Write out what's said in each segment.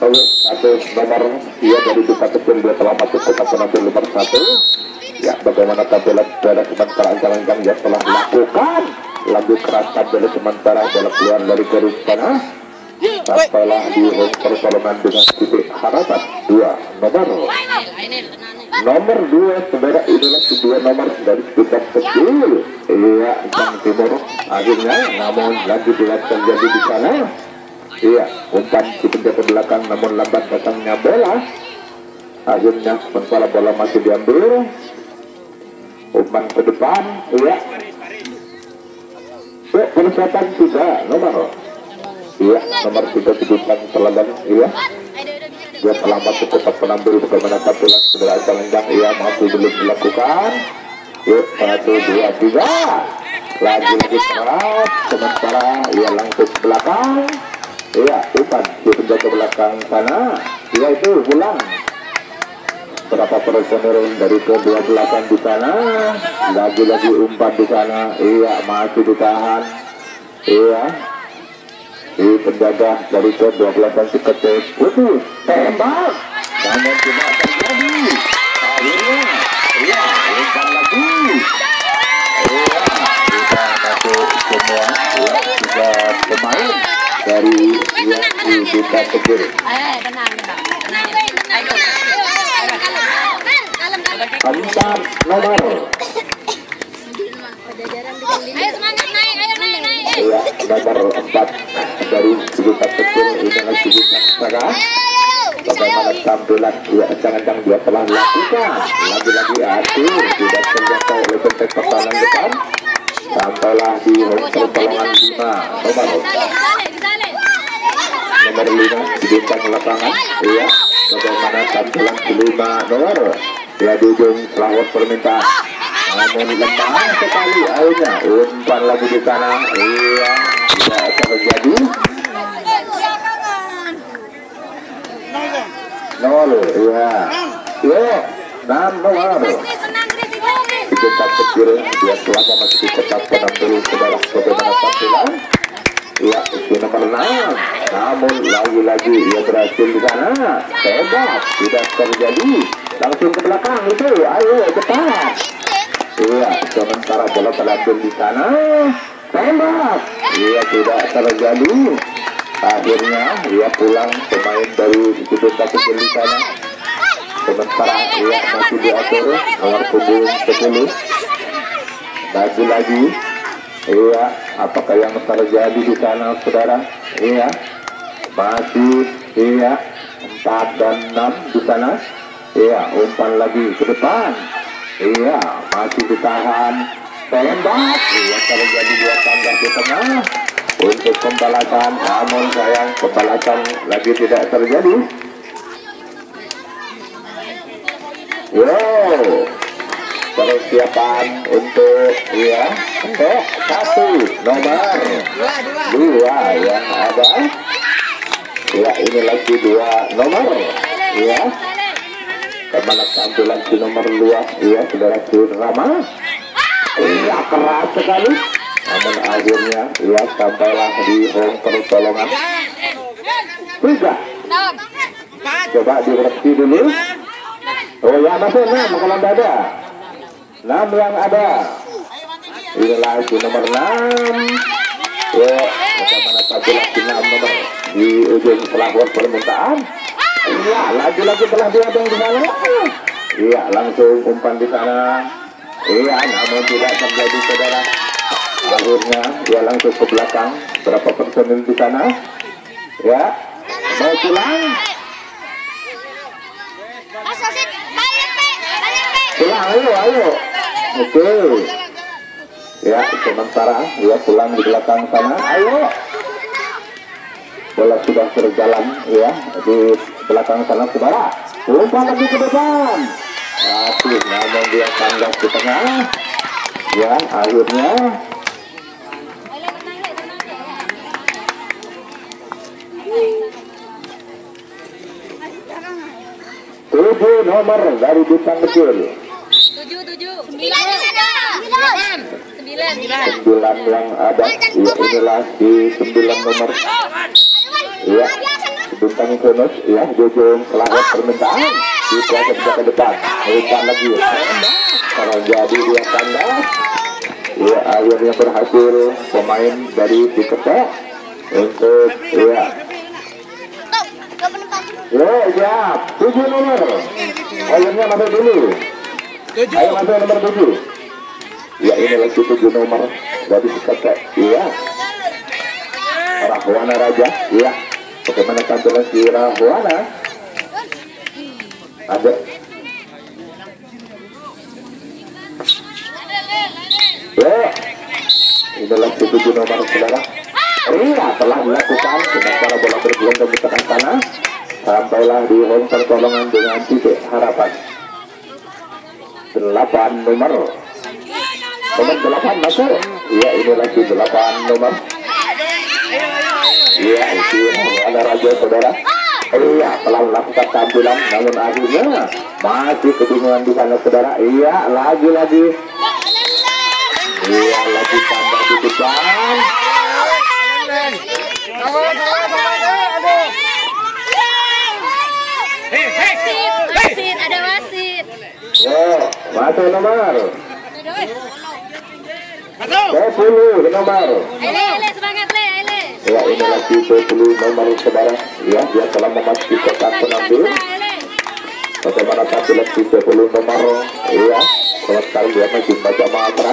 Lalu satu nomor dia dari duta kecil dia telah masuk kotak penampilan nomor satu. Ya, bagaimana tampilan pada sementara ancang-ancang telah lakukan lagu keras tampil sementara dalam keluar dari garis tanah sampailah di pertolongan dengan titik harapan dua nomor nomor dua saudara inilah kedua nomor dari duta kecil iya Jang Timur. Akhirnya namun lagi tidak terjadi di sana. Iya umpan di penjaga belakang namun lambat datangnya bola. Akhirnya sementara bola masih diambil. Umpan ke depan iya. Persiapan tiga nomor iya nomor tiga sebutkan teladan iya. Dia telah masuk kotak penambil bagaimana tampilan saudara ancang iya masih belum dilakukan. Yuk satu dua tiga. Lagi lagi keras sementara ia langsung ke belakang. Iya umpan di penjaga belakang sana. Iya itu pulang. Berapa personil dari kedua belakang di sana? Lagi-lagi umpan di sana. Iya masih ditahan. Iya di penjaga dari ke-12 dan si ketik Waduh, tembak. Namun cuma terjadi. Akhirnya ya lupa lagi. Ya kita masuk semua ya juga pemain dari yang kita kecil eh tenang tenang. Antar iya, nomor Ayo semangat naik, ayo naik, naik. Ya, nomor 4 setengah. Bagaimana tampilan dia ancang-ancang dia telah lakukan Lagi-lagi hati tidak terjangkau oleh pentek pertahanan depan Sampailah di pertolongan lima Nomor nomor lima di bintang lapangan Iya, bagaimana tampilan kelima nomor Ya di ujung selawat permintaan namun lemah sekali akhirnya umpan lagi di sana iya tidak terjadi nol iya yo nomor di tempat kecil dia telah memasuki kotak penampilan saudara bagaimana tampilan Iya, itu nomor 6 Namun lagi-lagi ia berhasil di sana Hebat, tidak terjadi Langsung ke belakang itu, ayo cepat Iya, sementara bola terambil di sana. Tembak. Iya, tidak terjadi. Akhirnya ia pulang pemain dari sudut kecil di sana. Sementara ia masih diatur nomor punggung 10. Lagi-lagi. Iya, apakah yang terjadi di sana, saudara? Iya, masih iya empat dan enam di sana. Iya, umpan lagi ke depan. Iya, masih ditahan. Tembak. Iya, terjadi dua tanda di tengah. Untuk pembalasan, namun sayang pembalasan lagi tidak terjadi. Yo, persiapan untuk ya untuk satu nomor dua yang ada. Ya, ini lagi dua nomor. Ya, Ke mana tampilan si nomor dua Iya saudara Rama Iya keras sekali Namun akhirnya Iya sampailah di home pertolongan. Tiga Coba dikoreksi dulu. Oh ya masih enam kalau tidak ada Enam yang ada. Inilah si nomor enam. Ya bagaimana tampilan si enam nomor? Di ujung pelapor permintaan. Iya, lagi-lagi telah diadang di sana. Iya, langsung umpan di sana. Iya, namun tidak terjadi saudara. Akhirnya dia langsung ke belakang. Berapa personil di sana? Ya, mau pulang? Pulang, ayo, ayo. Oke. Ya, sementara dia pulang di belakang sana. Ayo. Bola sudah berjalan ya di belakang sana saudara. Umpan lagi ke depan. Asik, namun dia kandas di tengah. Ya, akhirnya tujuh nomor dari bintang kecil. Tujuh, tujuh. Sembilan juga. Sembilan. Sembilan. sembilan. Yang ada. Ya inilah di sembilan nomor. Ya bintang Kronos ya Jojo selamat permintaan. di kuasa tiga ke depan. Umpan lagi. Karena jadi dia tanda. Ya akhirnya berhasil pemain dari Tiketa untuk ya ya siap tujuh nomor. Akhirnya masuk dulu. Ayo masuk nomor tujuh. Ya ini lagi tujuh nomor. Dari Tiketa ya Rahwana Raja ya bagaimana tampilan si Rahwana ada. Ya inilah tujuh nomor saudara. Ria telah dilakukan sementara bola bergelombang di tengah sana sampailah di home pertolongan dengan titik harapan delapan nomor nomor delapan masuk ya ini lagi delapan nomor Iya, itu ada raja saudara. Iya, telah melakukan tampilan, namun akhirnya masih kebingungan di sana saudara. Iya, lagi-lagi. Iya, lagi tambah di depan. Wasit, ada wasit. Yo, masuk nomor. 20 nomor. Ele, ele, semangat le, ele. Ya, ini lagi 20 nomor saudara. Ya, dia telah memasuki kotak ele. Bagaimana tampilan di 20 nomor Iya Kalau sekarang dia masih baca mantra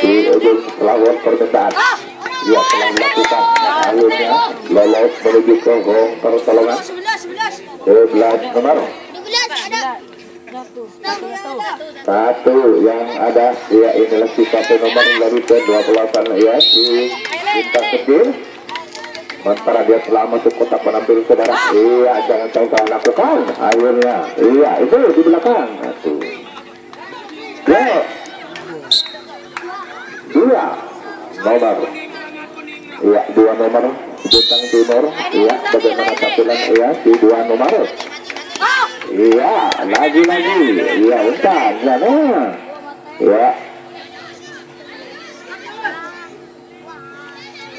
Di ujung selawat permintaan Dia telah melakukan Akhirnya lolos menuju ke gong pertolongan 11 nomor Satu. Yang ada Ya inilah si satu nomor dari ke 28 Ya si bintang kecil Sementara dia telah masuk kotak penampil saudara. Iya jangan coba lakukan Akhirnya Iya itu di belakang. Satu. Dua. Dua. Nomor. Iya dua nomor. Bintang timur. Iya bagaimana tampilan? Iya di dua nomor Iya lagi-lagi Iya umpan Sana Iya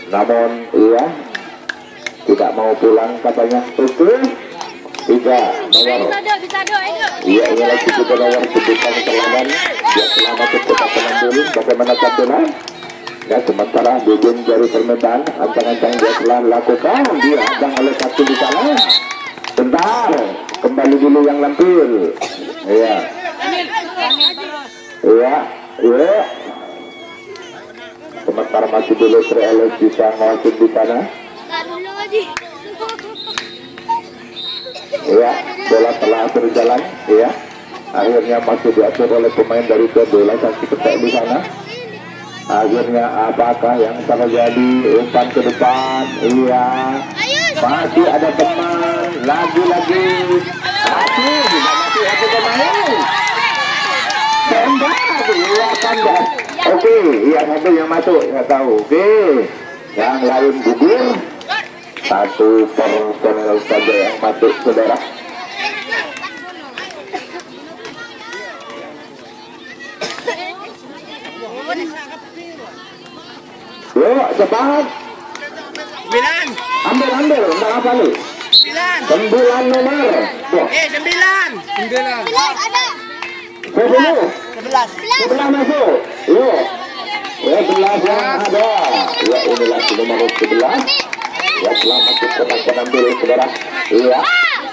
Namun iya tidak mau pulang katanya oke tiga nomor iya ini lagi tiga nomor sebutan teladan dia telah masuk kota penambil bagaimana tampilan ya sementara di ujung jari permintaan ancang-ancang dia telah lakukan dia adang oleh satu di sana bentar. Kembali dulu yang lampil iya. Iya iya. Sementara masih dulu Tri bisa ngawasin di sana. Ya bola telah berjalan ya akhirnya masih diatur oleh pemain dari kedua sanksi ketek di sana. Akhirnya apakah yang terjadi umpan ke depan? Iya masih ada teman lagi-lagi. Masih masih ada pemain tembak iya tanda oke iya satu yang masuk nggak tahu. Oke yang lain gugur satu personel saja yang masuk saudara. Yuk Sembilan. Ambil ambil untuk apa lu Sembilan. sembilan nomor. Eh, sembilan. Sembilan. sepuluh Sebelas. sebelah masuk. Yuk. Ya sebelah yang ada. Ya inilah nomor sebelas. Ya telah masuk kotak penambil saudara. Iya.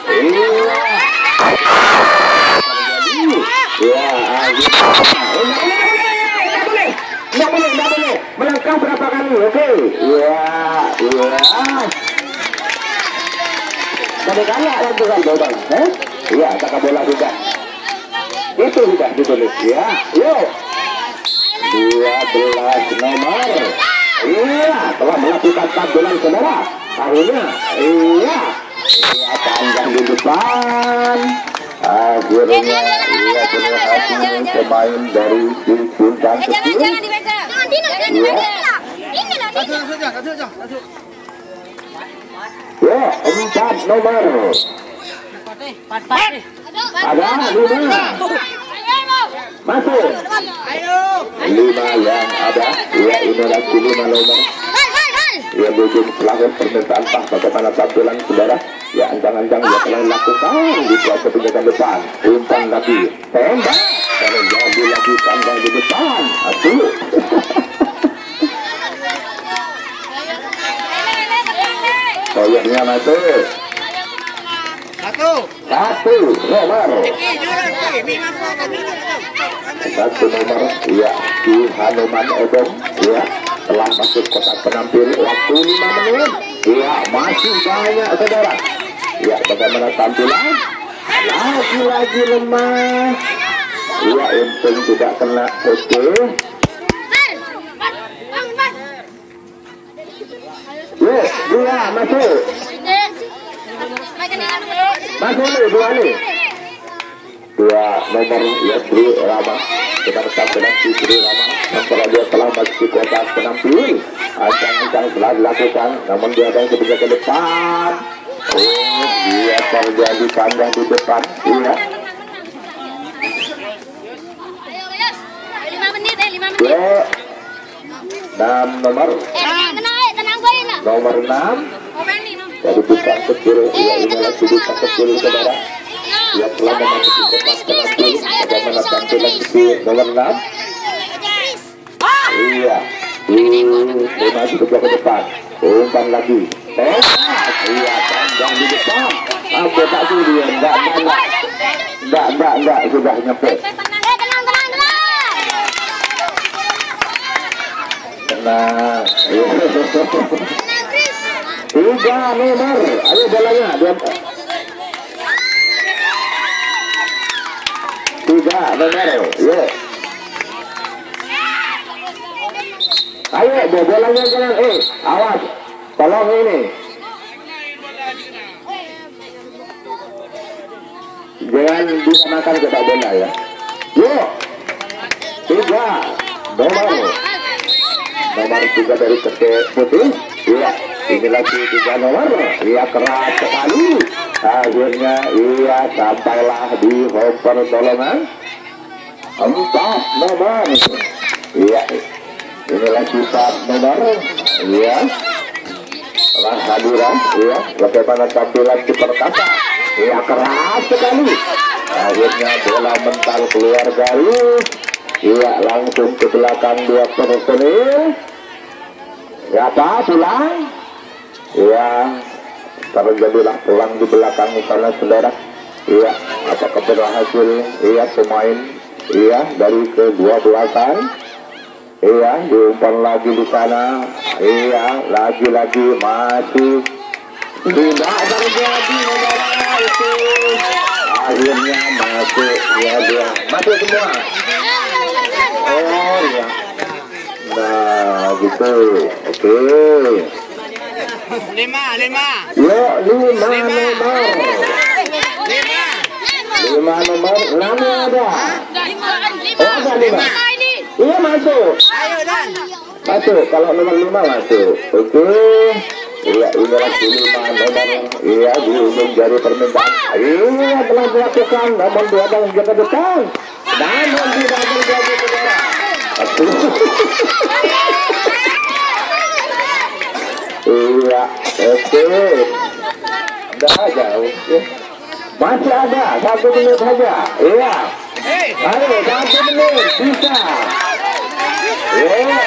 Iya. Ya akhirnya. Nggak boleh, nggak boleh. Melangkah berapa kali, oke? Iya, iya. Kali kali ada juga lubang, eh? Iya, kakak bola juga. Itu sudah ditulis, ya. Yuk. 12 nomor. Iya, telah melakukan tampilan saudara. Akhirnya, iya. Iya, panjang di depan. Akhirnya, iya berhasil pemain dari tim bintang Eh, jangan, jangan dipegang. Jangan dipegang. Satu saja, satu saja, satu. Ya, empat nomor. Ada lima. Masuk. Ayo. Lima yang ada. Ya, ini lagi lima nomor. yang bikin pelanggan permintaan Pak bagaimana tampilan saudara ya ancang-ancang ya telah lakukan di kuasa penjagaan depan umpan lagi tembak dan jadi lagi tandang di depan aduh masuk Satu. satu nomor. Satu nomor ya di Hanuman Edom ya. Telah masuk kotak penampil waktu 5 menit. Ya masih banyak saudara. Ya bagaimana tampilan? Lagi-lagi lemah. Ya untung tidak kena oke Yes, dua masuk masuk nih dua nih dua nomor ya Sri Rama. Kita tetap penanti Sri Rama. Setelah dia telah masuk kota penampil ancang-ancang telah dilakukan. Namun dia ada yang ketiga ke depan. Oh dia terjadi kandang di depan. Iya. Yo enam nomor. Eh, eh, nomor enam Jadi bukan kecil ya ini bukan kecil saudara yang telah memasuki kota penampil bagaimana tampilan di nomor enam Iya. Hmm, maju ke belakang depan. Umpan lagi. Tembak. Iya, panjang di depan. Apa tak sih dia? Enggak, enggak, enggak. Enggak, enggak. Sudah nyampe. Eh. Tenang. Tiga nomor. Ayo bolanya. Dia... Tiga nomor. Yuk. Ayo, dua bolanya jangan. Eh, awas. Tolong ini. Jangan disamakan ke tak bola ya. Yuk. Tiga. Nomor. Nomor tiga dari kete putih. Iya. Lagi tiga nomor. Iya keras sekali. Akhirnya iya sampailah di home pertolongan. Empat nomor. Iya. Ini lagi empat nomor. Iya. Telah hadiran. Iya. Bagaimana tampilan di perkasa. Iya keras sekali. Akhirnya bola mental keluar garis. Iya langsung ke belakang dua personil. Ya apa pulang? Iya terjadilah pulang di belakang sana saudara. Iya apakah berhasil? Iya pemain. Iya dari kedua belasan. Iya diumpan lagi di sana. Iya lagi-lagi masih tidak terjadi saudara itu. Akhirnya masuk ya dia masuk semua. Oh ya. Nah gitu. Oke. Lima, lima. Lima nomor. Lima. Lima nomor. Enam ada. Lima, Oh ada lima. ini. Iya masuk. Ayo Dan. Masuk. Kalau nomor lima masuk. Oke. Iya ini lagi lima nomor. Iya di ujung jari permintaan. Iya telah dilakukan. Namun dia ada yang jaga depan. Namun tidak terjadi saudara. Aduh. Iya, oke. Udah jauh. ya. Masih ada satu menit saja. Iya. Ayo satu menit bisa. Ya.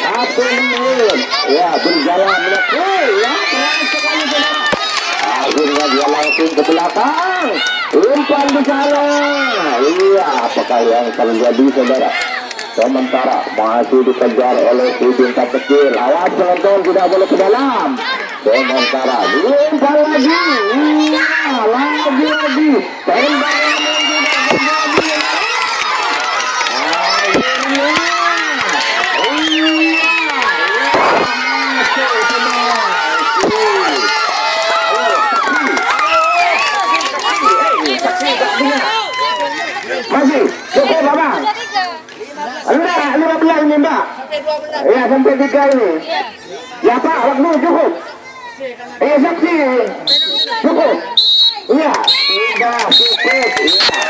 Satu menit. Ya berjalan oke ya sekali saudara. Akhirnya dia langsung ke belakang. Umpan di sana. Iya apakah yang terjadi saudara? Sementara masih dikejar oleh si bintang kecil. Awas penonton tidak boleh ke dalam. Sementara umpan lagi. Iya lagi lagi. Yang tidak terjadi. Akhirnya. Iya. Masuk semua. Ayo, saksi. Eh, saksi tak dengar. Masih, cukup abang. Enggak, 15 ini mbak. Ya, sampai tiga ini. Ya pak, waktu cukup. Eh, saksi. Cukup. Iya, sudah cukup. Iya.